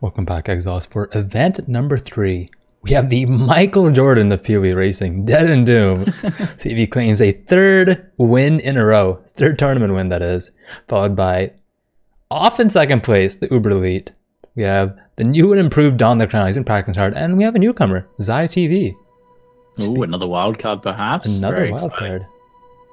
Welcome back, Exhaust, for event number three. We have the Michael Jordan of PoE Racing, Dead and Doom. He claims a third win in a row, third tournament win that is, followed by off in second place, the Uber Elite. We have the new and improved Don the Crown, he's in practice hard, and we have a newcomer, Xai TV. Ooh, another wild card, perhaps. Another Very wild exciting. card.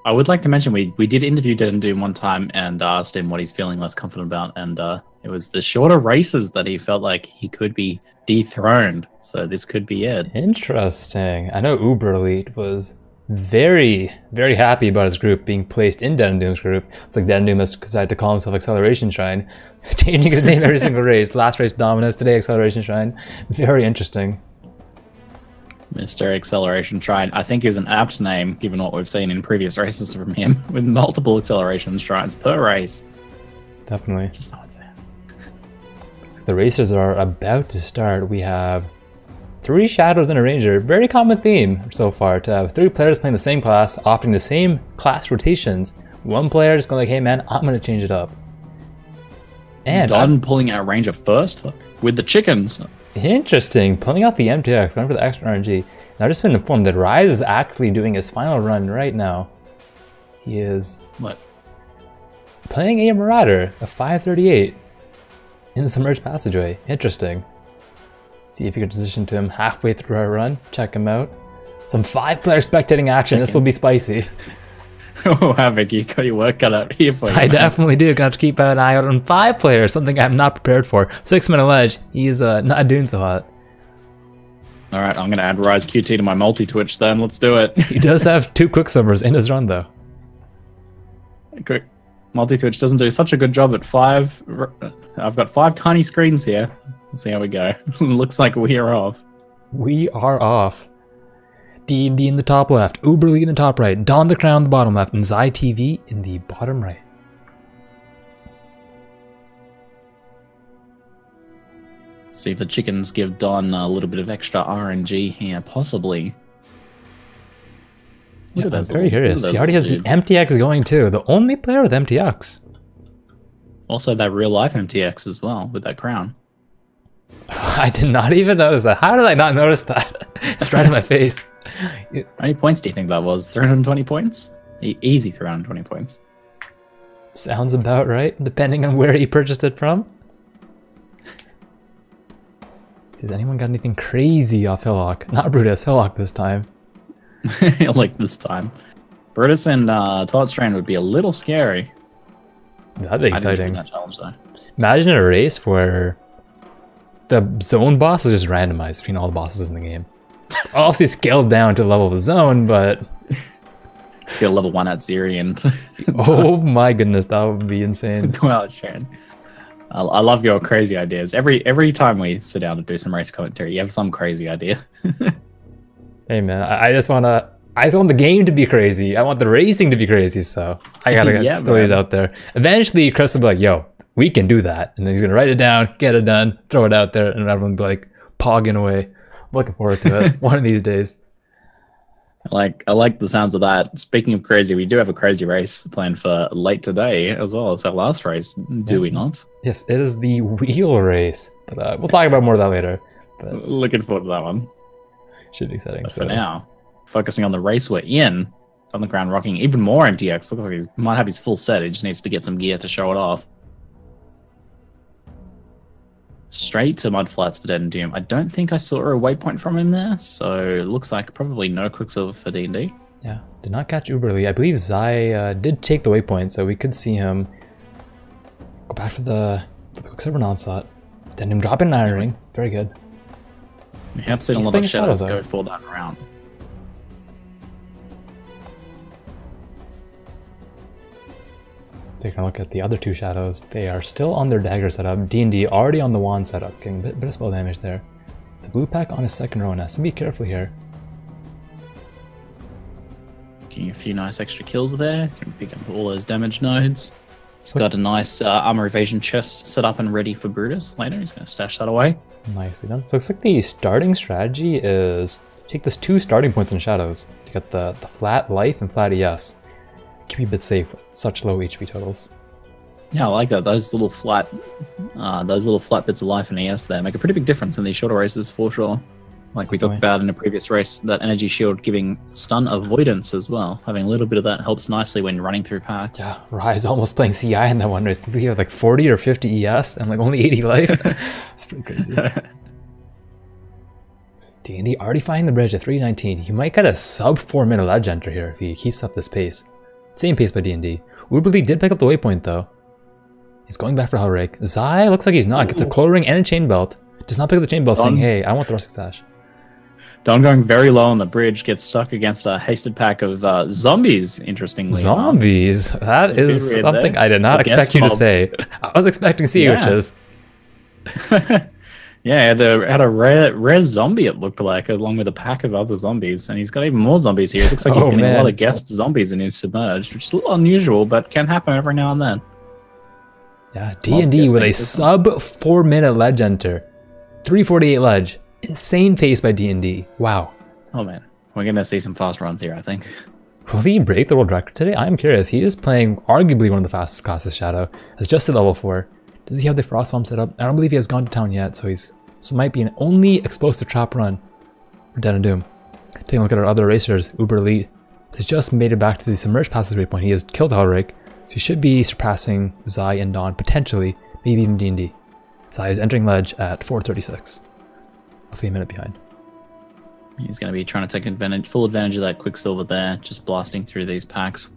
I would like to mention we we did interview Dead Doom one time and asked him what he's feeling less confident about, and uh, it was the shorter races that he felt like he could be dethroned. So this could be it. Interesting. I know Uber Elite was very, very happy about his group being placed in Dead Doom's group. It's like Dead Doom has decided to call himself Acceleration Shrine, changing his name every single race. Last race Dominus, today Acceleration Shrine. Very interesting. Mr. Acceleration Shrine, I think is an apt name given what we've seen in previous races from him, with multiple acceleration shrines per race. Definitely. Just not fair. The races are about to start. We have three Shadows and a Ranger. Very common theme so far to have three players playing the same class, opting the same class rotations. One player just going like, hey man, I'm going to change it up. And Don pulling out Ranger first with the chickens. Interesting. Pulling out the MTX, going for the extra RNG. And I've just been informed that Rise is actually doing his final run right now. He is What? playing a Marauder, a 538, in the Submerged Passageway. Interesting. See if you can position to him halfway through our run. Check him out. Some five player spectating action. This will be spicy. Oh, Havoc, you got your work cut out here for you. I man. definitely do. Gonna have to keep an eye out on five players, something I'm not prepared for. Six minute ledge. He's uh, not doing so hot. All right, I'm going to add Rise QT to my multi Twitch then. Let's do it. He does have two quicksilvers in his run though. Quick. Multi Twitch doesn't do such a good job at five. I've got five tiny screens here. Let's see how we go. Looks like we're off. We are off. D&D in the top left, Uberly in the top right, Don the Crown in the bottom left, and Xai TV in the bottom right. See if the chickens give Don a little bit of extra RNG here, possibly. Look Yeah, at I'm very little- curious. He already has little the. MTX going too. The only player with MTX. Also, that real life MTX as well with that crown. I did not even notice that. How did I not notice that? it's right in my face. How many points do you think that was? 320 points? Easy 320 points. Sounds about right, depending on where he purchased it from. Does anyone got anything crazy off Hillock? Not Brutus, Hillock this time. like this time. Brutus and uh, Todd Strand would be a little scary. That'd be I didn't join exciting. that challenge though. Imagine a race where the zone boss was just randomized between all the bosses in the game. Obviously scaled down to the level of the zone, but Get a level one Atziri and oh my goodness, that would be insane. well, Strand. I, I love your crazy ideas. Every every time we sit down to do some race commentary, you have some crazy idea. Hey man, I, I just wanna I just want the game to be crazy. I want the racing to be crazy, so I gotta get Yeah, stories man. out there. Eventually Chris will be like, yo, we can do that. And then he's gonna write it down, get it done, throw it out there, and everyone be like pogging away. I'm looking forward to it. One of these days. I like I like the sounds of that. Speaking of crazy, we do have a crazy race planned for late today as well as our last race, do we not? Yes, it is the wheel race. But uh, we'll talk about more of that later. But Looking forward to that one. should be exciting. But So for now, focusing on the race we're in, on the ground rocking even more MTX. Looks like he might have his full set. He just needs to get some gear to show it off. Straight to mud flats for Dead and Doom. I don't think I saw a waypoint from him there, so it looks like probably no Quicksilver for D&D. yeah, did not catch Uberly. I believe Xai uh, did take the waypoint, so we could see him go back for the, for the Quicksilver onslaught. Then him drop in an iron ring. Very good. We have seen a lot of shadows though. go for that round. Taking a look at the other two shadows, they are still on their dagger setup. D&D already on the wand setup, getting a bit, bit of spell damage there. It's a blue pack on his second row and has to be careful here. Getting a few nice extra kills there. Can pick up all those damage nodes. He's got a nice uh, armor evasion chest set up and ready for Brutus later. He's going to stash that away. Nicely done. So looks like the starting strategy is take this two starting points in shadows. You got the, the flat life and flat ES. Keep bit safe with such low HP totals. Yeah, I like that. Those little flat, uh, those little flat bits of life in ES there make a pretty big difference in these shorter races for sure. Like we talked about in a previous race, that energy shield giving stun avoidance as well. Having a little bit of that helps nicely when running through packs. Yeah, Rise almost playing CI in that one race. I think he had like 40 or 50 ES and like only 80 life. it's pretty crazy. D&D already finding the bridge at 319. He might get a sub 4 minute ledge enter here if he keeps up this pace. Same pace by D&D. Uberly did pick up the waypoint though. He's going back for Hailrake. Xai looks like he's not. Gets a coil ring and a chain belt. Does not pick up the chain belt saying, hey, I want the Rustic Sash. Don going very low on the bridge gets stuck against a hasted pack of uh, zombies. Interestingly. Zombies. That Bit is something there. I did not guess expect you to say. I was expecting sea Yeah. witches. Yeah, had a had a rare rare zombie. It looked like, along with a pack of other zombies, and he's got even more zombies here. It looks like he's Oh, getting a lot of guest zombies in his submerged, which is a little unusual, but can happen every now and then. Yeah, D and D with a sub four minute ledge enter, three forty eight ledge, insane pace by D and D. Wow, Oh man, we're gonna see some fast runs here. I think. will he break the world record today? I'm curious. He is playing arguably one of the fastest classes. Shadow is just at level four. Does he have the frost bomb set up? I don't believe he has gone to town yet, so he's so it might be an only explosive trap run for Dead and Doom. Taking a look at our other racers, Uber Elite has just made it back to the submerged passes waypoint. He has killed Hailrake, so he should be surpassing Xai and Don potentially, maybe even D&D. Xai is entering ledge at 436. Roughly a minute behind. He's going to be trying to take advantage, full advantage of that Quicksilver there, just blasting through these packs.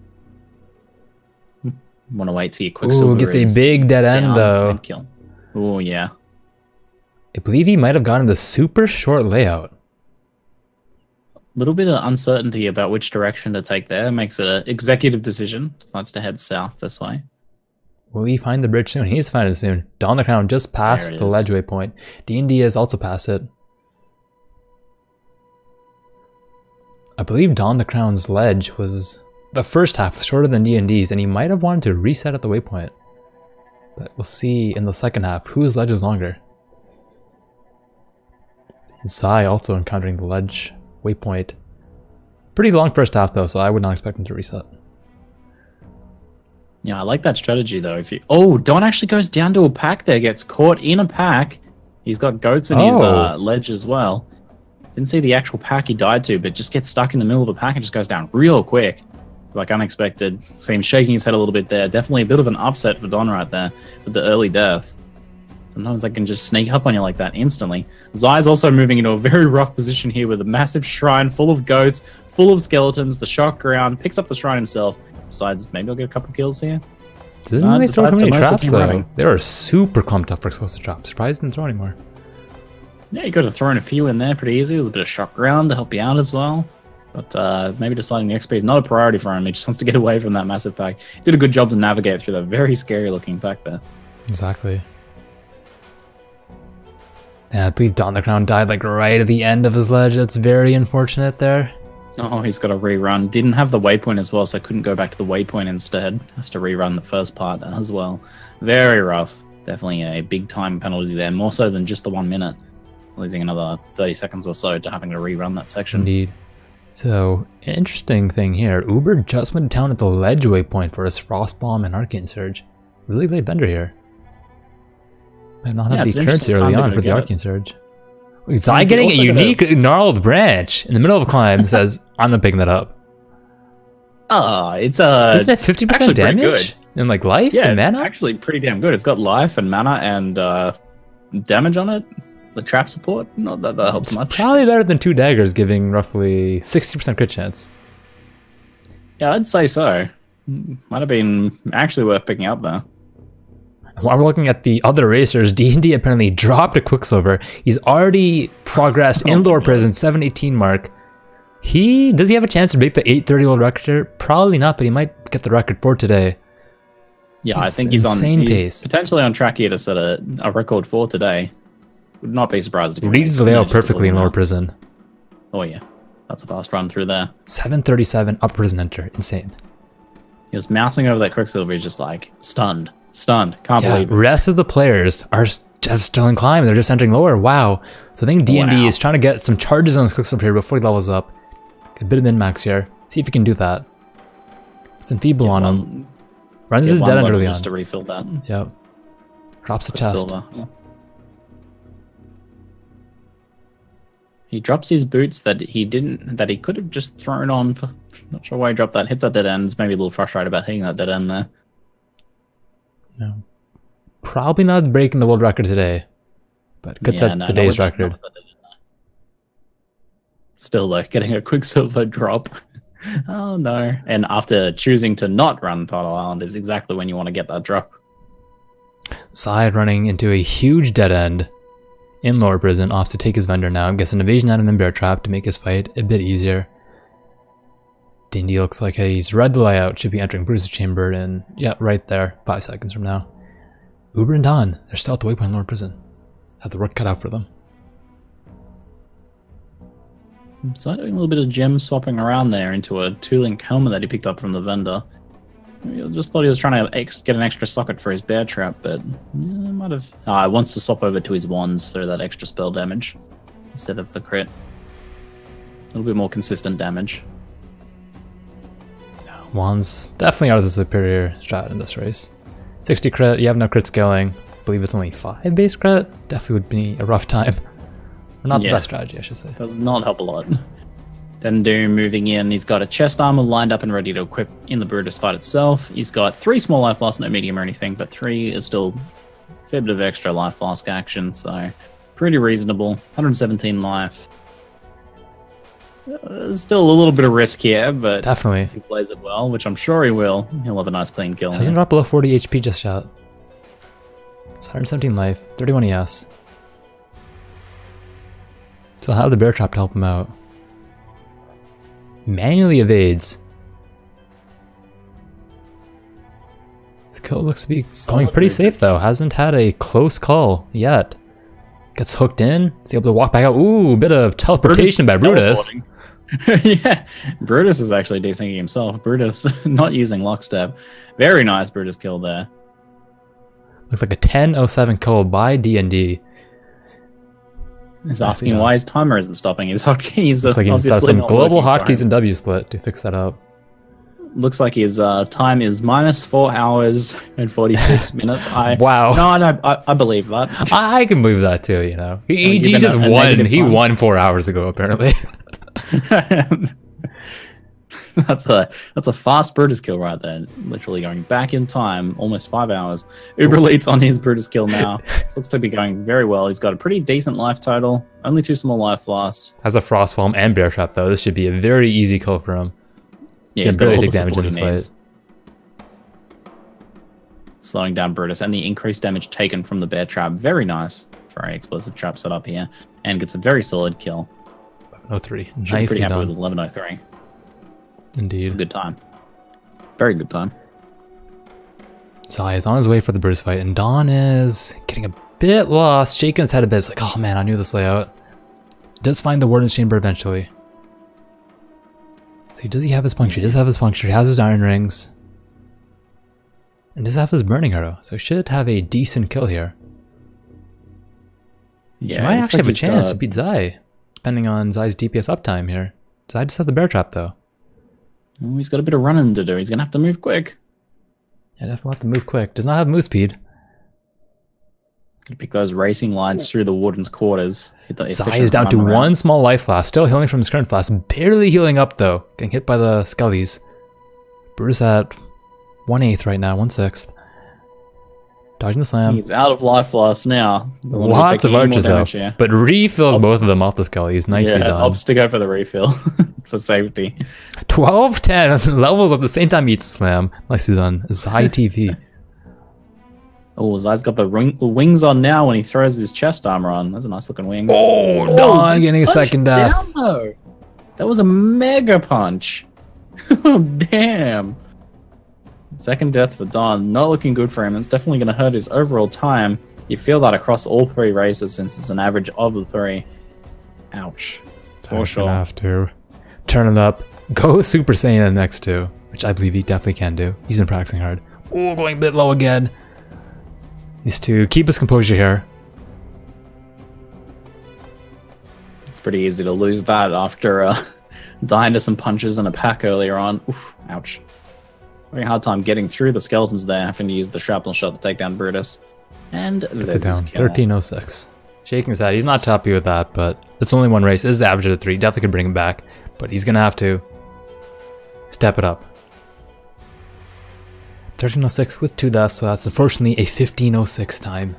Want to wait till your Quicksilver Ooh, gets a big dead end though. Oh yeah, I believe he might have gotten the super short layout. A little bit of uncertainty about which direction to take there makes it an executive decision. Decides to head south this way. Will he find the bridge soon? He needs to find it soon. Don the Crown just passed the is. ledge waypoint. D&D has also passed it. I believe Don the Crown's ledge was the first half shorter than D&D's, and he might have wanted to reset at the waypoint. But we'll see in the second half whose ledge is longer. Xai also encountering the ledge waypoint. Pretty long first half though, so I would not expect him to reset. Yeah, I like that strategy though. If you oh, Don actually goes down to a pack there, gets caught in a pack. He's got goats in his Oh. uh, ledge as well. Didn't see the actual pack he died to, but just gets stuck in the middle of a pack and just goes down real quick. It's like unexpected. See him shaking his head a little bit there. Definitely a bit of an upset for Don right there with the early death. Sometimes they can just sneak up on you like that instantly. Xai's also moving into a very rough position here with a massive shrine full of goats, full of skeletons, the shock ground, picks up the shrine himself. Besides, maybe I'll get a couple kills here. Didn't Uh, they throw too many traps though? running. They are super clumped up for explosive traps. Surprised didn't throw anymore. Yeah, you could have thrown a few in there pretty easy. There's a bit of shock ground to help you out as well. But uh, maybe deciding the XP is not a priority for him. He just wants to get away from that massive pack. Did a good job to navigate through that very scary looking pack there. Exactly. Yeah, I believe Don the Crown died like right at the end of his ledge. That's very unfortunate there. Oh, he's got a rerun. Didn't have the waypoint as well, so couldn't go back to the waypoint instead. Has to rerun the first part as well. Very rough. Definitely a big time penalty there, more so than just the one minute. Losing another 30 seconds or so to having to rerun that section. Indeed. So, interesting thing here. Uber just went down at the ledge waypoint for his Frost Bomb and Arcane Surge. Really late vendor here. Might not Yeah, have it's the currency early on for the it. Arcane Surge. Xai you getting a unique gnarled branch in the middle of a climb says, I'm not picking that up. Ah, it's uh, Isn't that 50% damage? And like life yeah, and it's mana? actually pretty damn good. It's got life and mana and uh, damage on it. The trap support, not that that helps It's much. probably better than two daggers, giving roughly 60% crit chance. Yeah, I'd say so. Might have been actually worth picking up though. While we're looking at the other racers, D&D apparently dropped a Quicksilver. He's already progressed in lower no. prison, 718 mark. He does he have a chance to break the 830 world record? Probably not, but he might get the record for today. Yeah, I think he's on he's potentially on track here to set a, a record for today. Would not be surprised if he Reads the layout perfectly in lower that. prison. Oh yeah, that's a fast run through there. 737 up prison enter. Insane. He was mousing over that Quicksilver. He's just like stunned, stunned. Can't Yeah, believe it. rest of the players are just still in climb. They're just entering lower. Wow. So I think D&D Wow. is trying to get some charges on his Quicksilver here before he levels up. A bit of min-max here. See if he can do that. It's enfeeble on him. Runs his dead end early on. to refill that. Yep. Drops the Quick chest. He drops his boots that he didn't that he could have just thrown on for not sure why he dropped that. Hits that dead end. Is maybe a little frustrated about hitting that dead end there. No. Probably not breaking the world record today, but could set no, the not day's record. with that dead end. Still though, getting a quicksilver drop. oh no. And after choosing to not run Tidal Island is exactly when you want to get that drop. Side running into a huge dead end in lower prison, opts to take his vendor now, gets an evasion item and bear trap to make his fight a bit easier. Dindy looks like he's read the layout, should be entering Bruce's chamber and yeah, right there, five seconds from now. Uber and Don, they're still at the waypoint lower prison. Have the work cut out for them. So doing a little bit of gem swapping around there into a two-link helmet that he picked up from the vendor. I just thought he was trying to get an extra socket for his bear trap, but yeah, might have. Ah, wants to swap over to his wands for that extra spell damage instead of the crit. A little bit more consistent damage. Wands definitely are the superior strat in this race. 60 crit, you have no crit scaling. I believe it's only 5 base crit. Definitely would be a rough time. Not the best strategy, I should say. Does not help a lot. Then Doom moving in, he's got a chest armor lined up and ready to equip in the Brutus fight itself. He's got three small life loss, no medium or anything, but three is still a fair bit of extra life flask action, so pretty reasonable. 117 life. Uh, still a little bit of risk here, but Definitely. if he plays it well, which I'm sure he will, he'll have a nice clean kill. Hasn't dropped below 40 HP just yet. It's 117 life, 31 ES. So I'll have the bear trap to help him out. Manually evades. This kill looks to be going pretty safe though. Hasn't had a close call yet. Gets hooked in. Is able to walk back out. Ooh, bit of teleportation by Brutus. yeah, Brutus is actually desyncing himself. Brutus not using lockstep. Very nice Brutus kill there. Looks like a 1007 kill by D&D. He's asking why his timer isn't stopping. His hotkeys Looks like he's got some global hotkeys and W split to fix that up. Looks like his uh, time is minus four hours and forty six minutes. I Wow. no, no, I, I believe that. I I can believe that too, you know. He, he, just a won. He won four hours ago, apparently. that's a that's a fast Brutus kill right there. Literally going back in time, almost five hours. Uber leads on his Brutus kill now. Looks to be going very well. He's got a pretty decent life total. Only two small life loss. Has a frost bomb and bear trap though. This should be a very easy kill for him. Yeah, Can he's barely take damage in he this needs. Slowing down Brutus and the increased damage taken from the bear trap. Very nice. Very explosive trap set up here. And gets a very solid kill. Oh three. Be Nicely pretty happy done. with 1103. It's a good time. Very good time. Xai is on his way for the Bruce fight, and Don is getting a bit lost, shaking his head a bit. It's like, oh man, I knew this layout. Does find the Warden's Chamber eventually. So does he have his puncture? He does have his puncture. He has his iron rings. And does have his burning arrow. So should have a decent kill here. Yeah, he might actually like have a chance to beat Xai. Depending on Xai's DPS uptime here. Xai just have the bear trap though. Oh, he's got a bit of running to do. He's gonna have to move quick. Yeah, definitely have to move quick. Does not have move speed. Gonna pick those racing lines through the warden's quarters. Xai is down to around. one small life flask. Still healing from his current flask. Barely healing up though. Getting hit by the skellies. Brutus at one eighth right now, one sixth. Dodging the slam. He's out of life loss now. Lots of arches though. here. But refills both of them off the He's Nicely done. yeah, done. opts to go for the refill for safety. 12 10 levels at the same time eats slam. Nicely done. Xai TV. Oh, Xai's got the ring, wings on now when he throws his chest armor on. That's a nice looking wings. Oh, oh Don he's getting a second death. down, though. That was a mega punch. oh, damn. Second death for Don. Not looking good for him. It's definitely going to hurt his overall time. You feel that across all three races since it's an average of the three. Ouch. For sure. have to turn it up. Go Super Saiyan in the next two, which I believe he definitely can do. He's been practicing hard. Oh, going a bit low again. Needs to keep his composure here. It's pretty easy to lose that after uh, dying to some punches and a pack earlier on. Oof, ouch. Very hard time getting through the skeletons there, having to use the shrapnel shot to take down Brutus. And It's it down. 1306. Shaking his head. He's not happy with that, but it's only one race. This is the average of the three. Definitely could bring him back, but he's going to have to step it up. 1306 with two deaths, so that's unfortunately a 1506 time.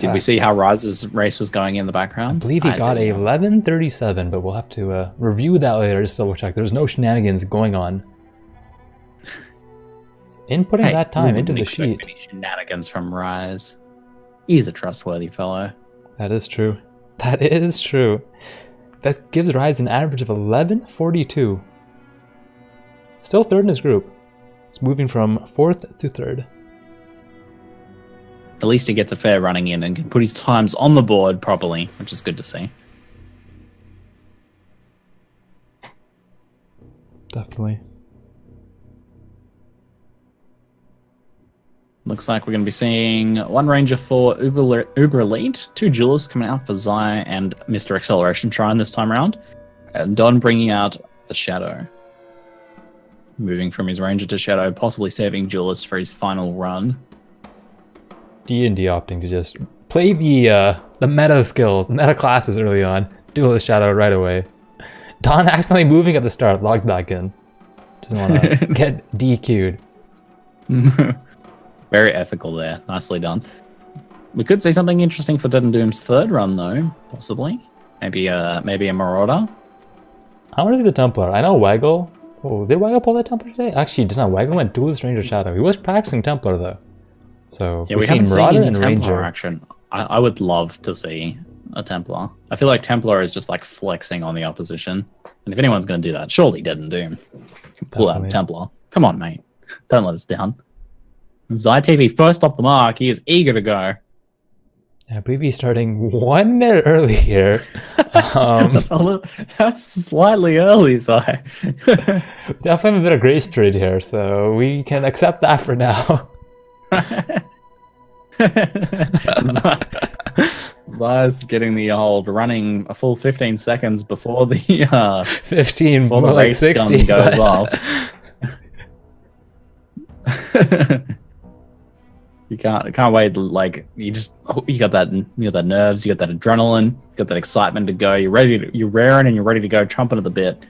Did we see how Rise's race was going in the background? I believe he got a 1137, but we'll have to uh, review that later just double check. There's no shenanigans going on. So inputting Hey, that time into the sheet. any shenanigans from Rise. He's a trustworthy fellow. That is true. That is true. That gives Rise an average of 1142. Still third in his group. It's moving from fourth to third. At least he gets a fair running in and can put his times on the board properly, which is good to see. Definitely. Looks like we're going to be seeing one Ranger for Uber, Uber Elite, two Duelists coming out for Xai and Mr. Acceleration Shrine this time around, and Don bringing out the Shadow. Moving from his Ranger to Shadow, possibly saving Duelist for his final run. D&D opting to just play the uh, the meta skills, meta classes early on. Duelist Shadow right away. Don accidentally moving at the start, logged back in. Doesn't want to get DQ'd. Very ethical there. Nicely done. We could see something interesting for Dead and Doom's third run, though, possibly. Maybe a maybe a Marauder. I want to see the Templar. I know Waggle. Oh, did Waggle pull that Templar today? Actually, did not. Waggle went Duelist Ranger Shadow. He was practicing Templar though. So Yeah, we haven't seen Marauder any and Templar Ranger. action. I, I would love to see a Templar. I feel like Templar is just like flexing on the opposition. And if anyone's going to do that, surely Dead and Doom can pull out Definitely. a Templar. Come on, mate. Don't let us down. Xai TV first off the mark. He is eager to go. I believe he's starting one minute early here. Um, That's, a little, that's slightly early, Xai. definitely have a bit of grace period here, so we can accept that for now. Xai's getting the old running a full 15 seconds before the uh, 15, before the like race 60. gun goes off. you can't can't wait. Like you just you got that you got that nerves, you got that adrenaline, you got that excitement to go. You're ready to you're raring and you're ready to go, chomping at the bit.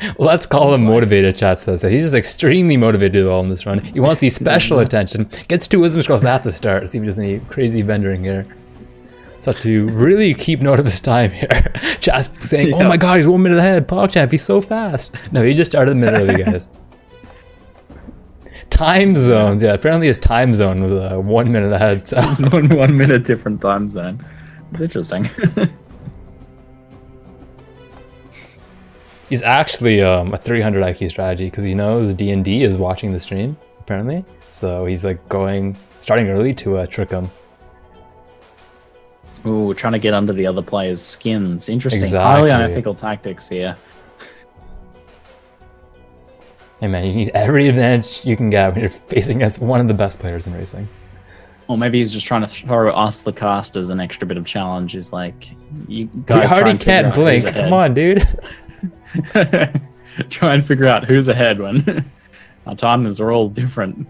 Let's call him motivated, chat says. He's just extremely motivated all in this run. He wants the special attention. Gets two wisdom scrolls at the start. See if there's any crazy vendoring here. So to really keep note of his time here. Chat's saying, oh my god, he's one minute ahead. PogChamp, he's so fast. No, he just started a minute early, guys. time zones. Yeah, apparently his time zone was uh, one minute ahead. So one one minute different time zone. It's interesting. He's actually um, a 300 IQ strategy because he knows D&D is watching the stream, apparently. So he's like going, starting early to uh, trick him. Ooh, trying to get under the other player's skins. Interesting. Highly unethical tactics here. Hey man, you need every advantage you can get when you're facing against one of the best players in racing. Or maybe he's just trying to throw us, the casters, an extra bit of challenge. He's like, you You guys try already can't blink. Come on, dude. try and figure out who's ahead when our timers are all different.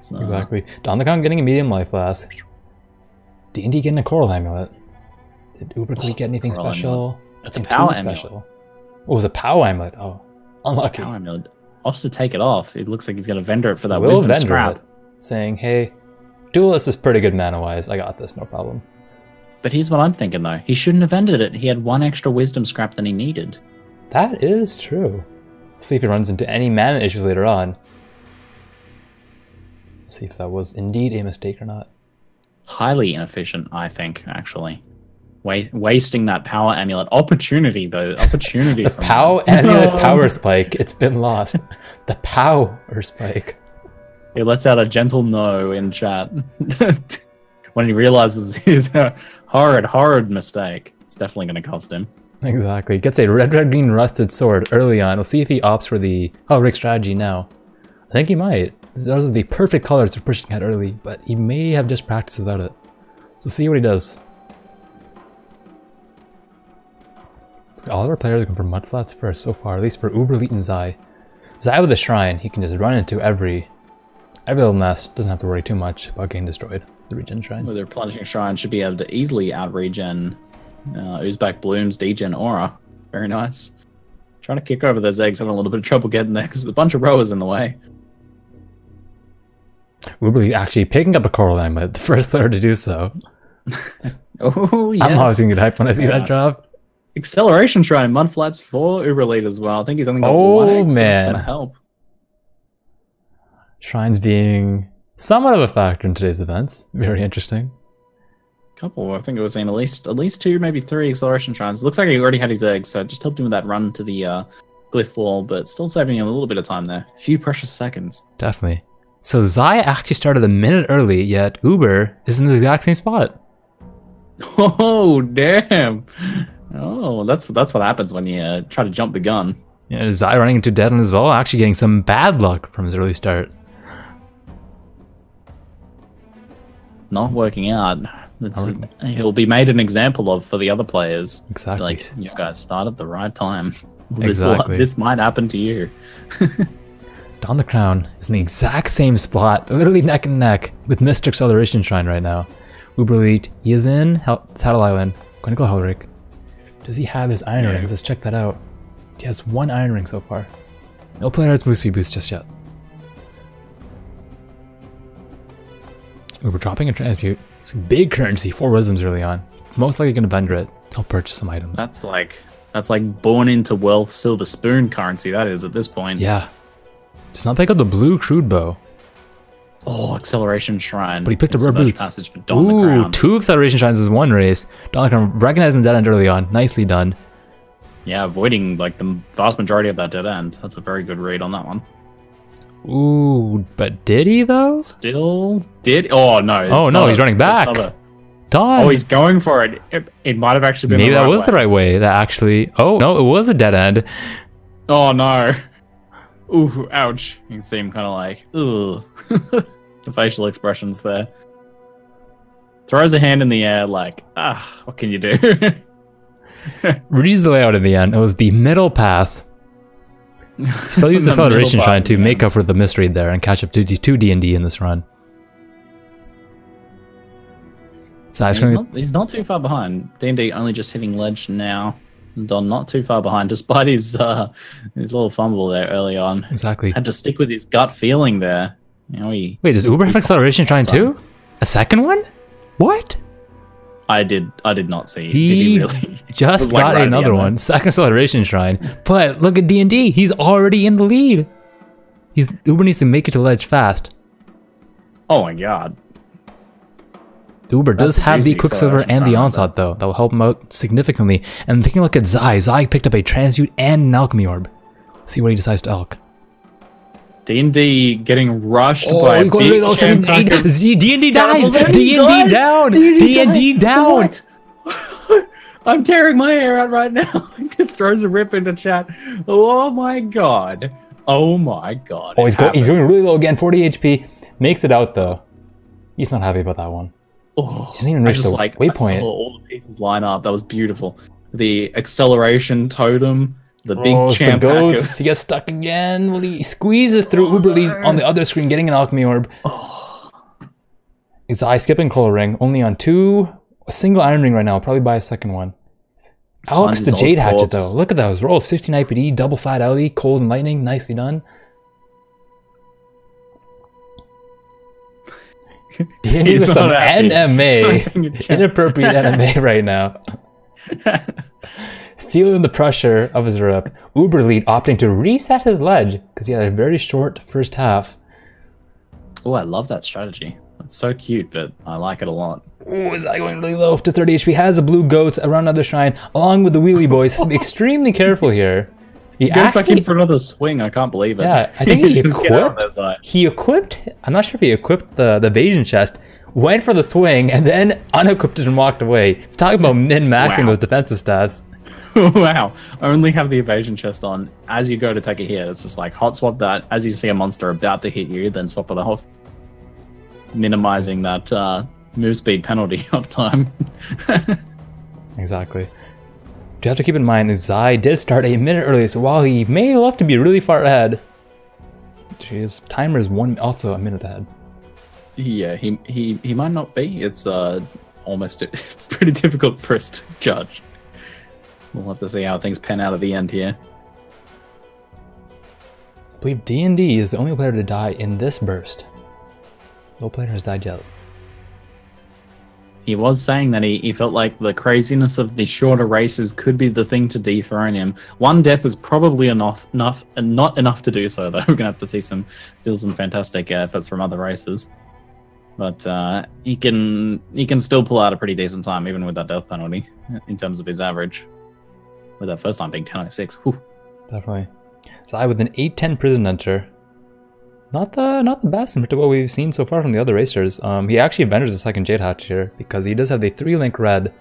So, Exactly. Domicon getting a medium life last. D&D getting a coral amulet. Did Uber Cleek oh, get anything Coral special? That's a power amulet. special. Oh, it was a power amulet. Oh, unlucky. Power amulet. Opts to take it off. It looks like he's going to vendor it for that Will wisdom vendor scrap. it, saying, "Hey, Duelist is pretty good mana-wise. I got this, no problem." But here's what I'm thinking though. He shouldn't have ended it. He had one extra wisdom scrap than he needed. That is true. See if he runs into any mana issues later on. See if that was indeed a mistake or not. Highly inefficient, I think, actually. Wa- wasting that power amulet opportunity though. Opportunity The from POW amulet power spike. It's been lost. The power spike. He lets out a gentle no in chat when he realizes his uh, horrid, horrid mistake. It's definitely going to cost him. Exactly. Gets a red, red, green rusted sword early on. We'll see if he opts for the oh Rick strategy now. I think he might. Those are the perfect colors for pushing ahead early, but he may have just practiced without it. So see what he does. All of our players are going for mudflats first so far, at least for Uber and Xai. Xai with the shrine, he can just run into every every little nest. Doesn't have to worry too much about getting destroyed. The regen shrine. Their replenishing shrine, should be able to easily out regen uh, Uzbek Bloom's degen aura. Very nice. Trying to kick over those eggs, having a little bit of trouble getting there because there's a bunch of rowers in the way. Elite actually picking up a coral amulet, the first player to do so. Oh yes. I'm always gonna get hyped when I see that drop. Acceleration shrine mudflats for Uber Elite as well. I think he's only got Oh, one egg, so that's gonna help. Shrines being somewhat of a factor in today's events. Very interesting. Couple, I think it was saying at least at least two, maybe three acceleration shrines. Looks like he already had his eggs, so it just helped him with that run to the uh, glyph wall, but still saving him a little bit of time there. A few precious seconds. Definitely. So Xai actually started a minute early, yet Uber is in the exact same spot. Oh damn! Oh, that's that's what happens when you uh, try to jump the gun. Yeah, Xai running into Deadland as well, actually getting some bad luck from his early start. Not working out. He'll be made an example of for the other players. Exactly. Like you guys start at the right time. This will- Exactly. this might happen to you. Don the Crown is in the exact same spot, literally neck and neck, with Mr. Acceleration Shrine right now. Uber Elite, he is in Hel- Tidal Island. To Helric. Does he have his Iron Yeah. Rings? Let's check that out. He has one Iron Ring so far. No player has move speed boost just yet. Uber dropping a transmute. It's a big currency, four wisdoms early on. Most likely going to vendor it. He'll purchase some items. That's like that's like born into wealth silver spoon currency. That is at this point. yeah. Does not pick up the blue crude bow. Oh, acceleration shrine. But he picked up rare boots. Passage for Don Ooh, two acceleration shines is one race. Don the Crown recognizing the dead end early on. Nicely done. Yeah, avoiding like the vast majority of that dead end. That's a very good read on that one. Ooh, but did he though? Still did. Oh no. Oh, no, he's a- running back. not a- Don. oh, he's going for it. It, it might have actually been. Maybe that right was way. the right way. That actually. Oh no, it was a dead end. Oh no. Ooh, ouch. You can see him kind of like, ugh. the facial expressions there. Throws a hand in the air like, ah, what can you do? Reads the layout in the end. It was the middle path. He still used the The middle acceleration path shine to the make up for the misread there and catch up to two D and D in this run. So he's, not, he's not too far behind. D&D only just hitting ledge now. Don not too far behind, despite his uh, his little fumble there early on. exactly. Had to stick with his gut feeling there. You know, he, Wait, does Uber have acceleration shine too? A second one? What? I did I did not see. He did he really? Just like got right another one, second acceleration shrine. But look at D and D; he's already in the lead. He's Uber needs to make it to ledge fast. Oh my god. Uber does That's have the Quicksilver and the Onslaught though. That will help him out significantly. And taking a look at Xai, Xai picked up a Transmute and an Alchemy Orb. See what he decides to elk. D&D getting rushed by a big really low, second champ eight. Z- D&D dies! D&D down! D&D D&D down! I'm tearing my hair out right now. Throws a rip into chat. Oh my god. Oh my god. Oh, he's, It go- he's happened. going really low again, 40 HP. Makes it out though. He's not happy about that one. Oh, didn't even I reach just the like waypoint. I saw all the pieces line up. That was beautiful. The acceleration totem, the big oh, it's the goats. He gets stuck again. Well, he squeezes through Uber Lead on the other screen, getting an alchemy orb. His eye skipping Cola Ring, only on two, a single Iron Ring right now. Probably buy a second one. Alex the Jade Hatchet though. Look at those rolls. 15 IPD, double flat alley, cold and lightning. Nicely done. D&D He's with some happy. NMA, inappropriate NMA right now. Feeling the pressure of his rep, Uber Lead opting to reset his ledge because he had a very short first half. Oh, I love that strategy. That's so cute, but I like it a lot. Ooh, is that going really low to 30 HP? Has a blue goat around another shrine, along with the wheelie boys. Has to be extremely careful here. He He goes back in for another swing. I can't believe it. yeah, I think he out equipped. He equipped. I'm not sure if he equipped the the evasion chest. Went for the swing and then unequipped it and walked away. Talking about min maxing Wow. those defensive stats. wow. Only have the evasion chest on as you go to take a hit. It's just like hot swap that as you see a monster about to hit you, then swap it off. Minimizing that uh, move speed penalty uptime. Exactly. you have to keep in mind that Xai did start a minute early, so while he may look to be really far ahead, his timer is one also a minute ahead. Yeah, he he he might not be. It's uh almost it's pretty difficult for us to judge. We'll have to see how things pan out at the end here. I believe D&D is the only player to die in this burst. No player has died yet. He was saying that he, he felt like the craziness of the shorter races could be the thing to dethrone him. One death is probably enough, enough, and not enough to do so. Though we're gonna have to see some still some fantastic efforts from other races, but uh, he can he can still pull out a pretty decent time even with that death penalty in terms of his average. With that first time being 10.06. Whew. Definitely. So I with an 810 prison enter. Not the not the best compared to what we've seen so far from the other racers. Um, he actually vendors the second Jade Hatch here because he does have the three link red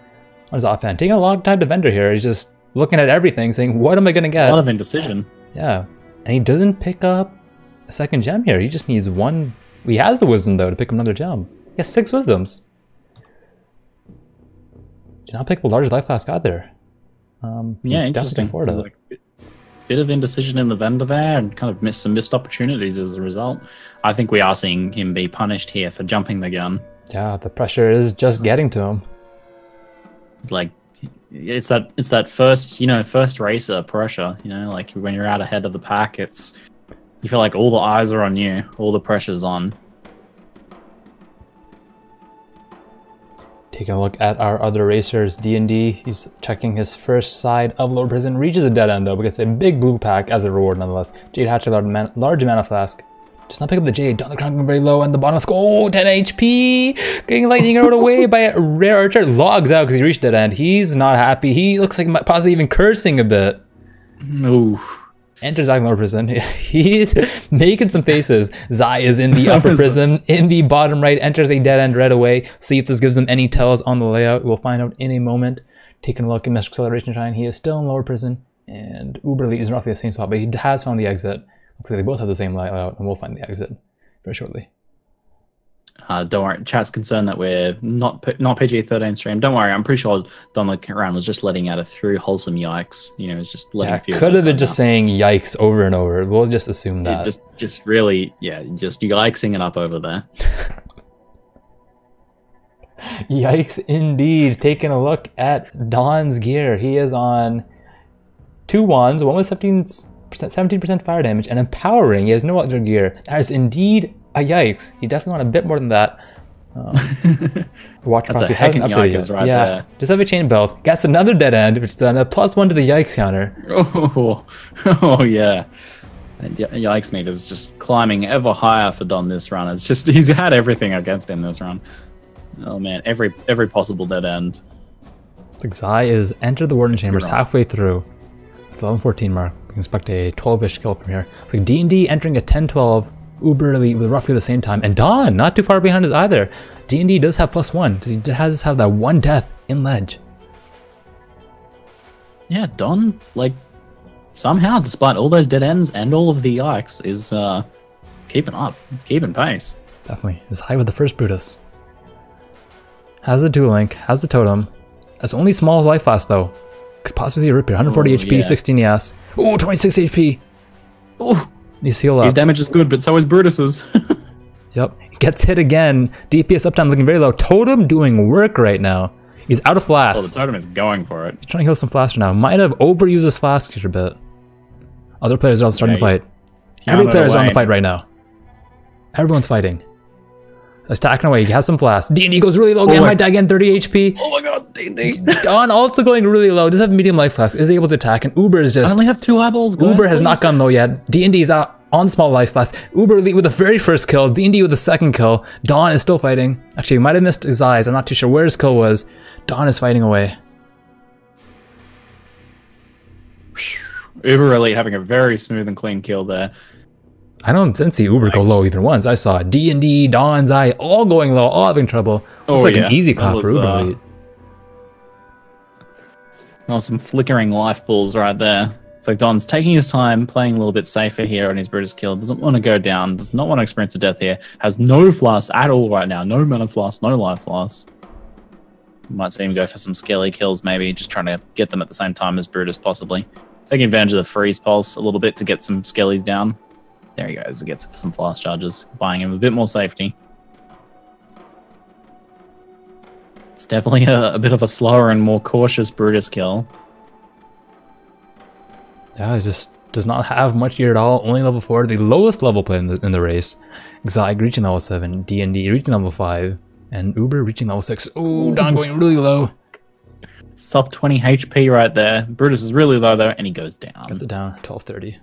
on his offhand. Taking a long time to vendor here. He's just looking at everything, saying, "What am I gonna get?" A lot of indecision. Yeah, and he doesn't pick up a second gem here. He just needs one. He has the wisdom though to pick up another gem. He has six wisdoms. Did not pick up a large life flask either. Um, Yeah, interesting. of. Like, bit- bit of indecision in the vendor there, and kind of missed some missed opportunities as a result. I think we are seeing him be punished here for jumping the gun. Yeah, the pressure is just getting to him. It's like it's that it's that first you know first racer pressure. You know, like when you're out ahead of the pack, it's you feel like all the eyes are on you, all the pressure's on. Taking a look at our other racers, D&D, he's checking his first side of lower prison, reaches a dead end though, but gets a big blue pack as a reward nonetheless. Jade Hatchet, large, man- large mana flask. Does not pick up the Jade, down the ground very low, and the bottom of the oh, 10 HP! Getting lightning rode away by a rare archer, logs out because he reached dead end. He's not happy, he looks like possibly even cursing a bit. Ooh, Enters back in lower prison. He's making some faces. Xai is in the upper prison, in the bottom right, enters a dead end right away. See if this gives him any tells on the layout. We'll find out in a moment. Taking a look at Mr. Acceleration Shine, he is still in lower prison, and Uber Elite is roughly the same spot, but he has found the exit. Looks like they both have the same layout, and we'll find the exit very shortly. Uh, don't worry. Chat's concerned that we're not not PG-13 stream. Don't worry. I'm pretty sure Don Rand was just letting out a through wholesome yikes. You know, it's just letting Yeah, could have been just out. saying yikes over and over. We'll just assume Yeah, that. just just really yeah just yikesing it up over there Yikes indeed. Taking a look at Don's gear. He is on two wands, one with 17%, 17% fire damage, and empowering. He has no other gear. That is indeed a yikes. you definitely want a bit more than that. Um, watch That's a hasn't updated yet. right yeah, there. just have a chain belt. Gets another dead end, which is done a plus one to the yikes counter. oh oh yeah and yikes meter is just climbing ever higher for don this run it's just he's had everything against him this run oh man every every possible dead end like Xai is entered the Warden Chambers halfway through. The 11-14 mark. We can expect a 12-ish kill from here. It's like D&D entering a 10-12. Uber Elite with roughly the same time. And Don, not too far behind us either. D&D does have plus one. He does have that one death in ledge. yeah don like somehow despite all those dead ends and all of the yikes is uh keeping up he's keeping pace Definitely. Xai with the first Brutus. Has the dual link, has the totem. That's only small life flask though. Could possibly see a rip here. 140 Oh, HP, yeah. 16 ES. Ooh, 26 HP. oh Needs to heal up. his damage is good but so is brutus's Yep. Gets hit again. DPS uptime looking very low. Totem doing work right now. He's out of oh the totem is going for it He's trying to heal some flask now. Might have overused his flask here a bit. Other players are also starting Yeah, to fight. Every Keanu player is on the fight right now. Everyone's fighting. So he's attacking away. He has some flask. D&D goes really low. Oh again, my- might die again. 30 HP. oh my god D&D. Don also going really low. Does have medium life flask. Is able to attack. And Uber is just... I only have two eyeballs guys, Uber has not gone low yet. D&D is out on small life flask. Uber elite with the very first kill. D&D with the second kill. Don is still fighting. Actually, he might have missed his eyes. I'm not too sure where his kill was. Don is fighting away. Uber Elite having a very smooth and clean kill there. I don't didn't see Uber go low even once. I saw D&D, Dawn's Eye, all going low, all having trouble. Oh, Looks like yeah. an easy clap for Uber uh. Oh, some flickering life balls right there. It's like Don's taking his time, playing a little bit safer here on his Brutus kill. Doesn't want to go down. Does not want to experience a death here. Has no flask at all right now. No mana flask. No life flask. Might see him go for some skelly kills, maybe just trying to get them at the same time as Brutus, possibly taking advantage of the freeze pulse a little bit to get some skellies down. There he goes. He gets some fast charges, buying him a bit more safety. It's definitely a, a bit of a slower and more cautious Brutus kill. Yeah, it just does not have much here at all. Only level 4, the lowest level play in the, in the race. Xai reaching level 7, DND reaching level 5, and Uber reaching level 6. Oh, Don going really low. Sub 20 HP right there. Brutus is really low though, and he goes down. Gets it down, 1230.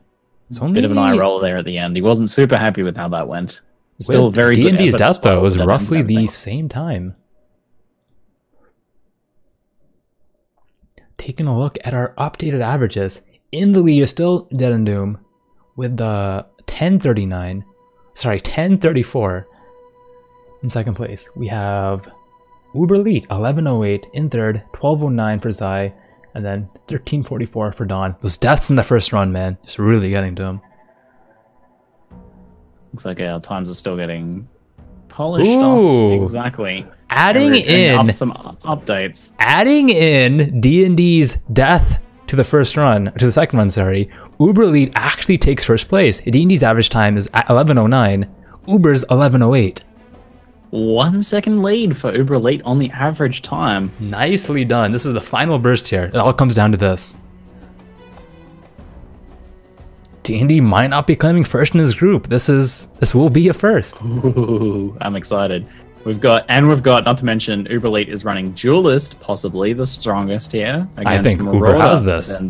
Only... Bit of an eye roll there at the end. He wasn't super happy with how that went. Still very D&D's death though was roughly the same time. Taking a look at our updated averages, in the lead is still Dead and Doom with the 1039, sorry, 1034 in second place. We have Uber Elite 1108 in third, 1209 for Xai, and then 1344 for Don. Those deaths in the first run, man, just really getting to him. Looks like our times are still getting polished Ooh. off. Exactly. Adding in some updates. Adding in D and D's death to the first run, to the second run, sorry, Uber Elite actually takes first place. D&D's average time is 11.09, Uber's 11.08. One second lead for Uber Elite on the average time. Nicely done. This is the final burst here. It all comes down to this. D&D might not be claiming first in his group. This is this will be a first. Ooh, I'm excited. We've got, and we've got, not to mention, Uber Elite is running Duelist, possibly the strongest here. I think Marauder Uber has this.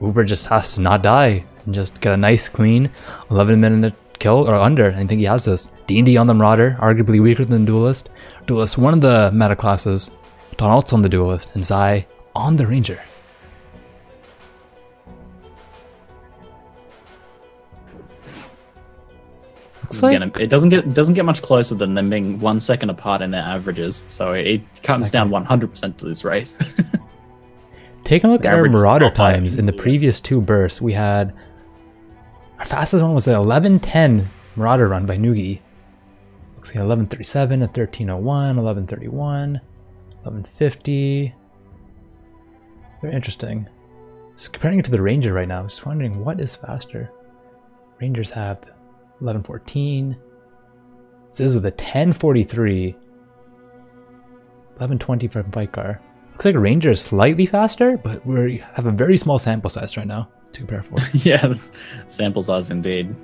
Uber just has to not die and just get a nice, clean 11 minute kill or under. I think he has this. D&D on the Marauder, arguably weaker than Duelist. Duelist, one of the meta classes. Donald's on the Duelist, and Xai on the Ranger. like... gonna, it doesn't get doesn't get much closer than them being one second apart in their averages. So it comes exactly. down 100 percent to this race. Taking a look at our Marauder times in the previous two bursts, we had our fastest one was the 1110 Marauder run by Noogie. Looks like 1137, a 1301, 1131, 1150. Very interesting. Just comparing it to the Ranger right now, just wondering what is faster. Rangers have 1114. This is with a 1043. 1120 from Fight Car. Looks like Ranger is slightly faster, but we have a very small sample size right now to compare for. yeah, sample size indeed.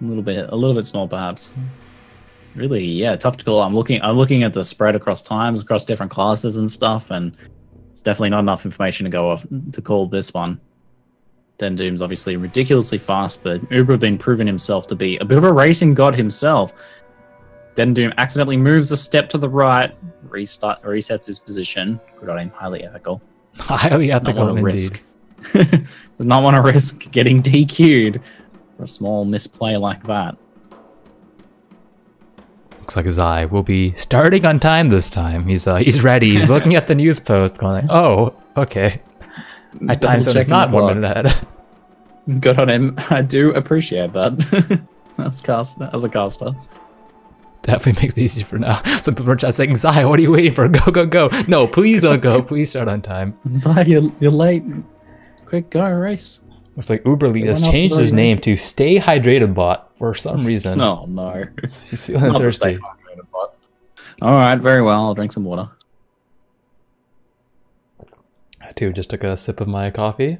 A little bit, a little bit small perhaps. Really, yeah, tough to call. I'm looking, I'm looking at the spread across times, across different classes and stuff, and it's definitely not enough information to go off to call this one. Den Doom's obviously ridiculously fast, but Uber been proven himself to be a bit of a racing god himself. Den Doom accidentally moves a step to the right, restart resets his position. Good on him, highly ethical. Highly ethical indeed. Risk. Does not want to risk getting DQ'd for a small misplay like that. Looks like Xai will be starting on time this time. He's uh, he's ready. He's looking at the news post, going, like, "Oh, okay." My time zone is not one minute ahead. Good on him. I do appreciate that. as caster, as a caster. Definitely makes it easy for now. Some people are just saying, Xai, what are you waiting for? Go, go, go. No, please don't go. Please start on time. Xai, you're, you're late. Quick, go, race. Looks like Uber Elite has changed his name to Stay Hydrated Bot for some reason. Oh, no. He's feeling Not thirsty. All right, very well. I'll drink some water. I too just took a sip of my coffee.